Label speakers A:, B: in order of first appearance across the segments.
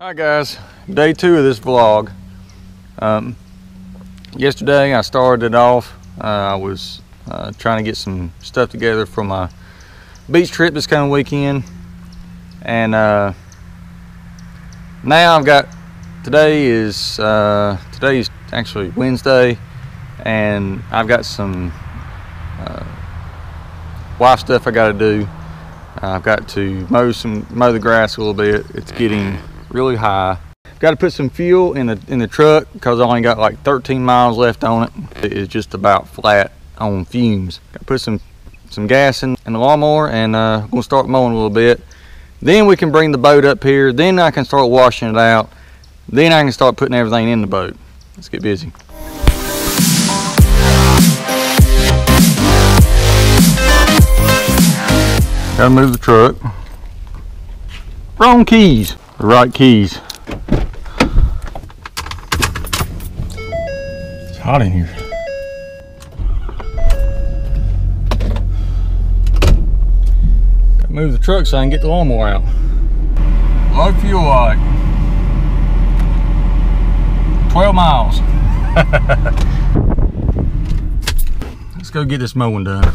A: Hi guys, day two of this vlog. Um, yesterday I started it off. Uh, I was uh, trying to get some stuff together for my beach trip this coming weekend, and uh, now I've got today is uh, today actually Wednesday, and I've got some uh, wife stuff I got to do. I've got to mow some mow the grass a little bit. It's getting really high. Got to put some fuel in the in the truck because I only got like 13 miles left on it. It is just about flat on fumes. Got to put some some gas in, in the lawnmower and uh, I'm gonna start mowing a little bit. Then we can bring the boat up here. Then I can start washing it out. Then I can start putting everything in the boat. Let's get busy. Gotta move the truck. Wrong keys. The right keys. It's hot in here. Gotta move the truck so I can get the lawnmower out. Low fuel like 12 miles. Let's go get this mowing done.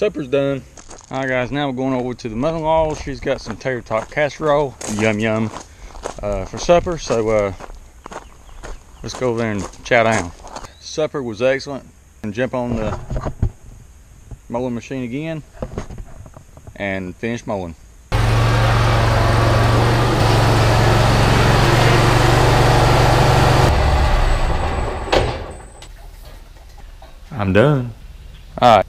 A: Supper's done. All right, guys, now we're going over to the mother-in-law. She's got some tater tot casserole, yum yum, uh, for supper. So uh, let's go over there and chow down. Supper was excellent. And jump on the mowing machine again and finish mowing. I'm done. All right.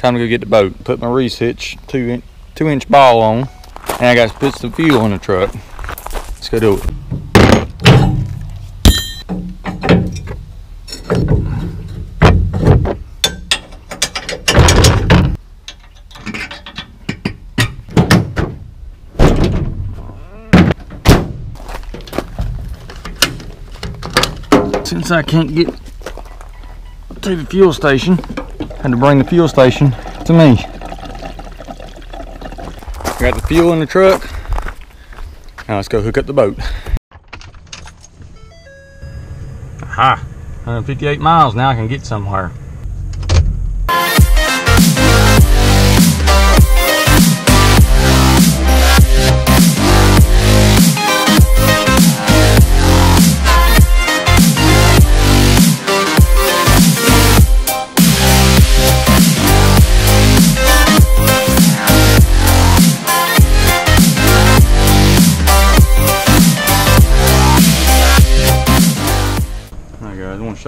A: Time to go get the boat. Put my Reese hitch two in, two inch ball on, and I got to put some fuel in the truck. Let's go do it. Since I can't get to the fuel station, had to bring the fuel station to me. Got the fuel in the truck. Now let's go hook up the boat. Aha! 158 miles, now I can get somewhere.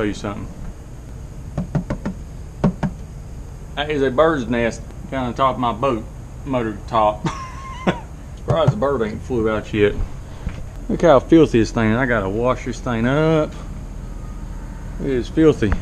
A: You something. That is a bird's nest down on top of my boat, motor top. Surprised the bird ain't flew out yet. Look how filthy this thing is. I gotta wash this thing up. It is filthy.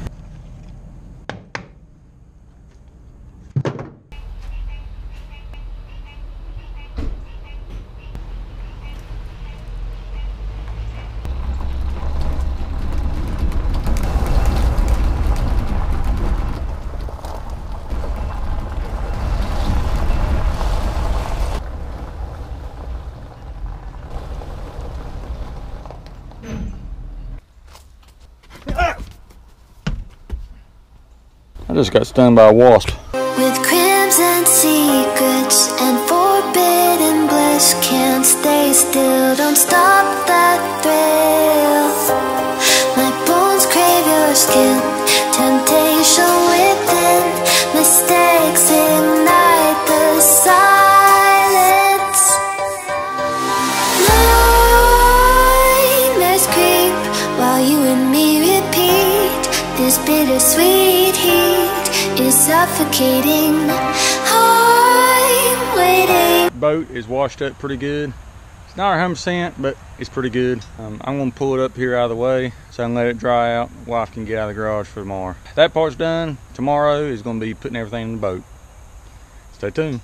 A: Just got stung by a wasp.
B: With crimson secrets and forbidden bliss Can't stay still, don't stop that thrill. My bones crave your skin. Temptation within Mistakes ignite the While you and me repeat This bittersweet heat is suffocating I'm waiting
A: Boat is washed up pretty good. It's not 100%, but it's pretty good. Um, I'm gonna pull it up here out of the way so I can let it dry out. Wife can get out of the garage for tomorrow. That part's done. Tomorrow is gonna be putting everything in the boat. Stay tuned.